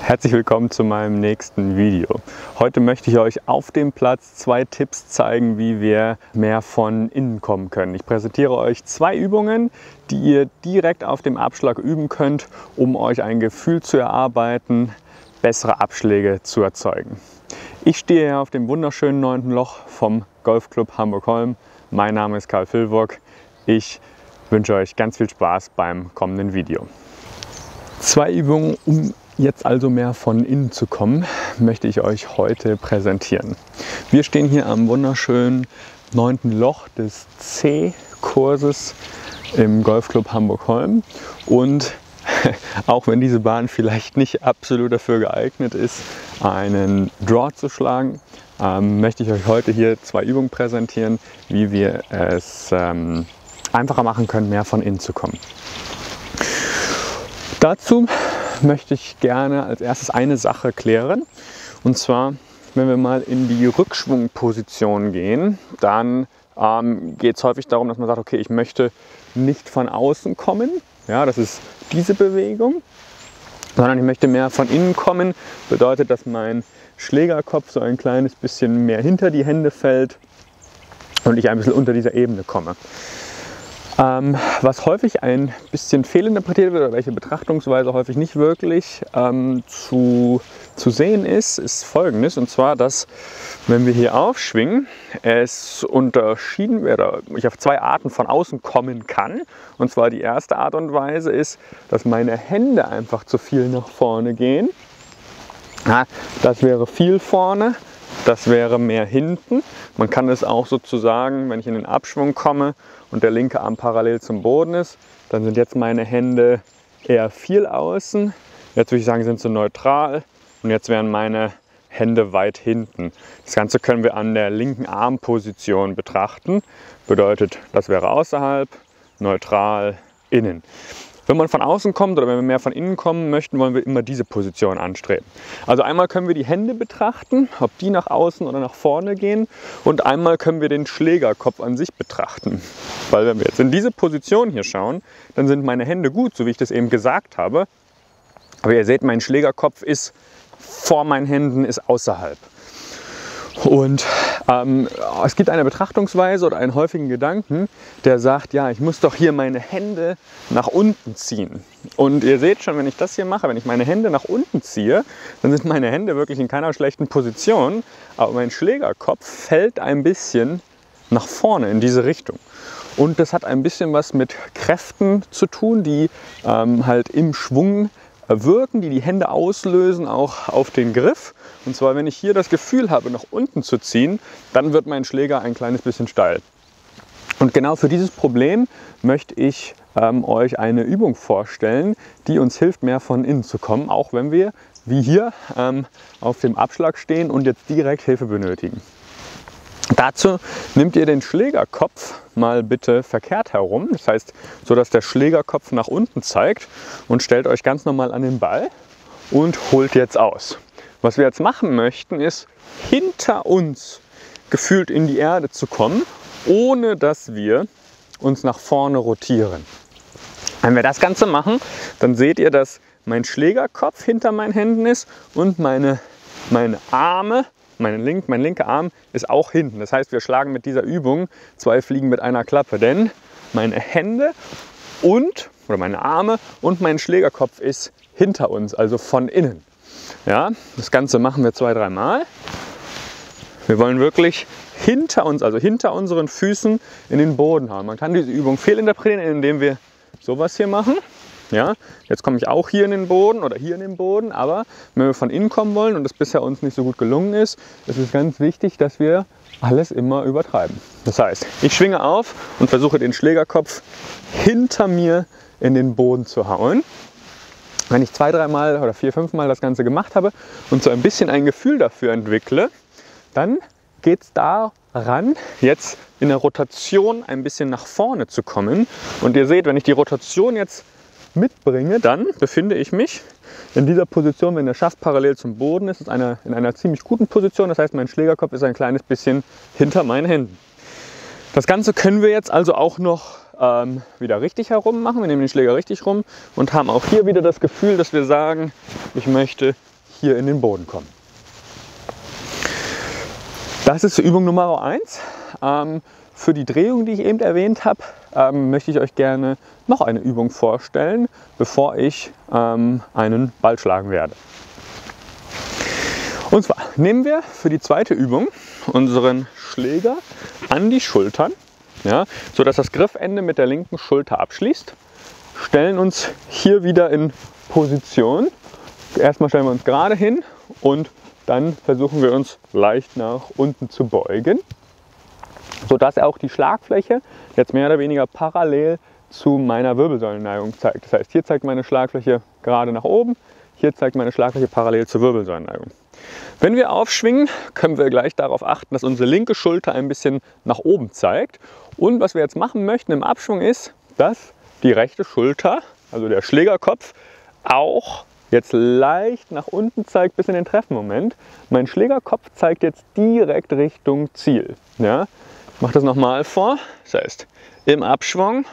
Herzlich willkommen zu meinem nächsten Video. Heute möchte ich euch auf dem Platz zwei Tipps zeigen, wie wir mehr von innen kommen können. Ich präsentiere euch zwei Übungen, die ihr direkt auf dem Abschlag üben könnt, um euch ein Gefühl zu erarbeiten, bessere Abschläge zu erzeugen. Ich stehe hier auf dem wunderschönen neunten Loch vom Golfclub Hamburg-Holm. Mein Name ist Karl Filburg. Ich wünsche euch ganz viel Spaß beim kommenden Video. Zwei Übungen, um jetzt also mehr von innen zu kommen, möchte ich euch heute präsentieren. Wir stehen hier am wunderschönen neunten Loch des C-Kurses im Golfclub Hamburg-Holm und auch wenn diese Bahn vielleicht nicht absolut dafür geeignet ist, einen Draw zu schlagen, ähm, möchte ich euch heute hier zwei Übungen präsentieren, wie wir es ähm, einfacher machen können, mehr von innen zu kommen. Dazu möchte ich gerne als erstes eine Sache klären. Und zwar, wenn wir mal in die Rückschwungposition gehen, dann ähm, geht es häufig darum, dass man sagt, okay, ich möchte nicht von außen kommen. Ja, das ist diese Bewegung, sondern ich möchte mehr von innen kommen. Bedeutet, dass mein Schlägerkopf so ein kleines bisschen mehr hinter die Hände fällt und ich ein bisschen unter dieser Ebene komme. Ähm, was häufig ein bisschen fehlinterpretiert wird oder welche Betrachtungsweise häufig nicht wirklich ähm, zu, zu sehen ist, ist folgendes. Und zwar, dass wenn wir hier aufschwingen, es unterschieden oder ich auf zwei Arten von außen kommen kann. Und zwar die erste Art und Weise ist, dass meine Hände einfach zu viel nach vorne gehen. Ja, das wäre viel vorne, das wäre mehr hinten. Man kann es auch sozusagen, wenn ich in den Abschwung komme und der linke Arm parallel zum Boden ist, dann sind jetzt meine Hände eher viel außen. Jetzt würde ich sagen, sind sie neutral und jetzt wären meine Hände weit hinten. Das Ganze können wir an der linken Armposition betrachten. Bedeutet, das wäre außerhalb, neutral, innen. Wenn man von außen kommt oder wenn wir mehr von innen kommen möchten, wollen wir immer diese Position anstreben. Also einmal können wir die Hände betrachten, ob die nach außen oder nach vorne gehen und einmal können wir den Schlägerkopf an sich betrachten. Weil wenn wir jetzt in diese Position hier schauen, dann sind meine Hände gut, so wie ich das eben gesagt habe. Aber ihr seht, mein Schlägerkopf ist vor meinen Händen, ist außerhalb. Und ähm, es gibt eine Betrachtungsweise oder einen häufigen Gedanken, der sagt, ja, ich muss doch hier meine Hände nach unten ziehen. Und ihr seht schon, wenn ich das hier mache, wenn ich meine Hände nach unten ziehe, dann sind meine Hände wirklich in keiner schlechten Position, aber mein Schlägerkopf fällt ein bisschen nach vorne in diese Richtung. Und das hat ein bisschen was mit Kräften zu tun, die ähm, halt im Schwung wirken, die die Hände auslösen, auch auf den Griff. Und zwar, wenn ich hier das Gefühl habe, nach unten zu ziehen, dann wird mein Schläger ein kleines bisschen steil. Und genau für dieses Problem möchte ich ähm, euch eine Übung vorstellen, die uns hilft, mehr von innen zu kommen, auch wenn wir, wie hier, ähm, auf dem Abschlag stehen und jetzt direkt Hilfe benötigen. Dazu nehmt ihr den Schlägerkopf mal bitte verkehrt herum, das heißt, so dass der Schlägerkopf nach unten zeigt und stellt euch ganz normal an den Ball und holt jetzt aus. Was wir jetzt machen möchten, ist hinter uns gefühlt in die Erde zu kommen, ohne dass wir uns nach vorne rotieren. Wenn wir das Ganze machen, dann seht ihr, dass mein Schlägerkopf hinter meinen Händen ist und meine, meine Arme meine link, mein linker Arm ist auch hinten. Das heißt, wir schlagen mit dieser Übung zwei Fliegen mit einer Klappe, denn meine Hände und oder meine Arme und mein Schlägerkopf ist hinter uns, also von innen. Ja, das Ganze machen wir zwei, dreimal. Wir wollen wirklich hinter uns, also hinter unseren Füßen in den Boden haben. Man kann diese Übung fehlinterpretieren, indem wir sowas hier machen. Ja, jetzt komme ich auch hier in den Boden oder hier in den Boden, aber wenn wir von innen kommen wollen und das bisher uns nicht so gut gelungen ist, ist es ganz wichtig, dass wir alles immer übertreiben. Das heißt, ich schwinge auf und versuche den Schlägerkopf hinter mir in den Boden zu hauen. Wenn ich zwei, dreimal oder vier, fünf Mal das Ganze gemacht habe und so ein bisschen ein Gefühl dafür entwickle, dann geht es daran, jetzt in der Rotation ein bisschen nach vorne zu kommen. Und ihr seht, wenn ich die Rotation jetzt mitbringe, dann befinde ich mich in dieser Position, wenn der Schaft parallel zum Boden ist, ist eine, in einer ziemlich guten Position. Das heißt, mein Schlägerkopf ist ein kleines bisschen hinter meinen Händen. Das Ganze können wir jetzt also auch noch ähm, wieder richtig herum machen. Wir nehmen den Schläger richtig rum und haben auch hier wieder das Gefühl, dass wir sagen, ich möchte hier in den Boden kommen. Das ist Übung Nummer 1. Ähm, für die Drehung, die ich eben erwähnt habe, ähm, möchte ich euch gerne noch eine Übung vorstellen, bevor ich ähm, einen Ball schlagen werde. Und zwar nehmen wir für die zweite Übung unseren Schläger an die Schultern, ja, sodass das Griffende mit der linken Schulter abschließt, stellen uns hier wieder in Position. Erstmal stellen wir uns gerade hin und dann versuchen wir uns leicht nach unten zu beugen, sodass auch die Schlagfläche jetzt mehr oder weniger parallel zu meiner Wirbelsäulenneigung zeigt. Das heißt, hier zeigt meine Schlagfläche gerade nach oben, hier zeigt meine Schlagfläche parallel zur Wirbelsäulenneigung. Wenn wir aufschwingen, können wir gleich darauf achten, dass unsere linke Schulter ein bisschen nach oben zeigt. Und was wir jetzt machen möchten im Abschwung ist, dass die rechte Schulter, also der Schlägerkopf, auch jetzt leicht nach unten zeigt bis in den Treffmoment. Mein Schlägerkopf zeigt jetzt direkt Richtung Ziel. Ja? Ich mache das nochmal vor. Das heißt, im Abschwung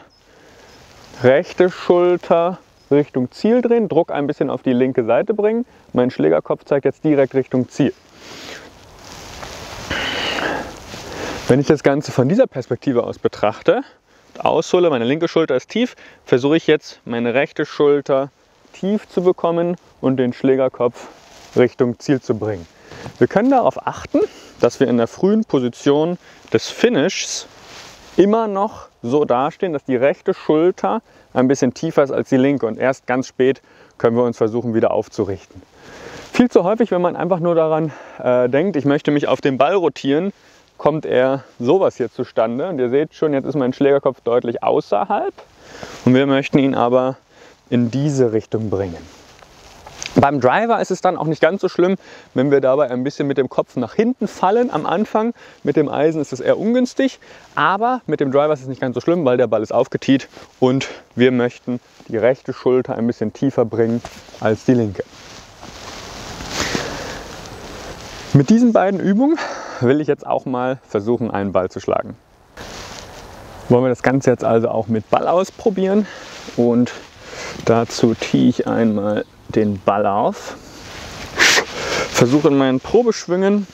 rechte Schulter Richtung Ziel drehen, Druck ein bisschen auf die linke Seite bringen. Mein Schlägerkopf zeigt jetzt direkt Richtung Ziel. Wenn ich das Ganze von dieser Perspektive aus betrachte, aushole, meine linke Schulter ist tief, versuche ich jetzt meine rechte Schulter tief zu bekommen und den Schlägerkopf Richtung Ziel zu bringen. Wir können darauf achten, dass wir in der frühen Position des Finishs immer noch so dastehen, dass die rechte Schulter ein bisschen tiefer ist als die linke und erst ganz spät können wir uns versuchen wieder aufzurichten. Viel zu häufig, wenn man einfach nur daran äh, denkt, ich möchte mich auf den Ball rotieren, kommt eher sowas hier zustande. Und ihr seht schon, jetzt ist mein Schlägerkopf deutlich außerhalb und wir möchten ihn aber in diese Richtung bringen. Beim Driver ist es dann auch nicht ganz so schlimm, wenn wir dabei ein bisschen mit dem Kopf nach hinten fallen am Anfang. Mit dem Eisen ist es eher ungünstig, aber mit dem Driver ist es nicht ganz so schlimm, weil der Ball ist aufgetiet und wir möchten die rechte Schulter ein bisschen tiefer bringen als die linke. Mit diesen beiden Übungen will ich jetzt auch mal versuchen, einen Ball zu schlagen. Wollen wir das Ganze jetzt also auch mit Ball ausprobieren und Dazu tee ich einmal den Ball auf, versuche in meinen Probeschwüngen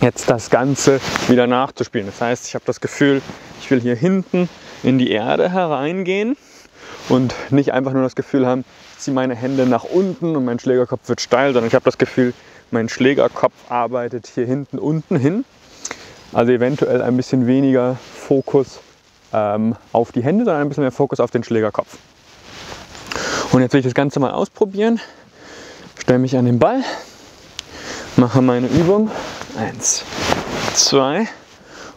jetzt das Ganze wieder nachzuspielen. Das heißt, ich habe das Gefühl, ich will hier hinten in die Erde hereingehen und nicht einfach nur das Gefühl haben, ich ziehe meine Hände nach unten und mein Schlägerkopf wird steil, sondern ich habe das Gefühl, mein Schlägerkopf arbeitet hier hinten unten hin. Also eventuell ein bisschen weniger Fokus ähm, auf die Hände, sondern ein bisschen mehr Fokus auf den Schlägerkopf. Und jetzt will ich das Ganze mal ausprobieren. Stelle mich an den Ball, mache meine Übung. Eins, zwei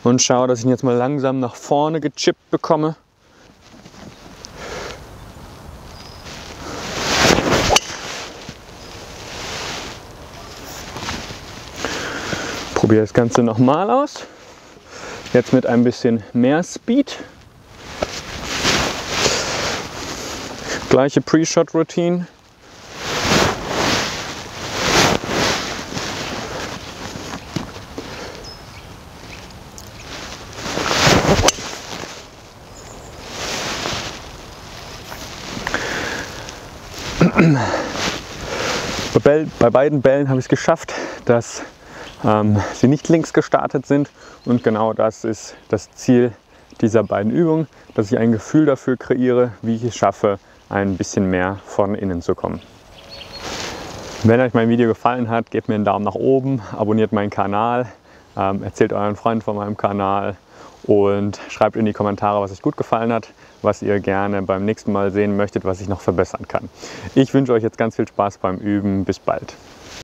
und schaue, dass ich ihn jetzt mal langsam nach vorne gechippt bekomme. Probiere das Ganze nochmal aus. Jetzt mit ein bisschen mehr Speed. Gleiche Pre-Shot-Routine. Bei beiden Bällen habe ich es geschafft, dass ähm, sie nicht links gestartet sind und genau das ist das Ziel dieser beiden Übungen, dass ich ein Gefühl dafür kreiere, wie ich es schaffe, ein bisschen mehr von innen zu kommen. Wenn euch mein Video gefallen hat, gebt mir einen Daumen nach oben, abonniert meinen Kanal, ähm, erzählt euren Freunden von meinem Kanal und schreibt in die Kommentare, was euch gut gefallen hat, was ihr gerne beim nächsten Mal sehen möchtet, was ich noch verbessern kann. Ich wünsche euch jetzt ganz viel Spaß beim Üben. Bis bald.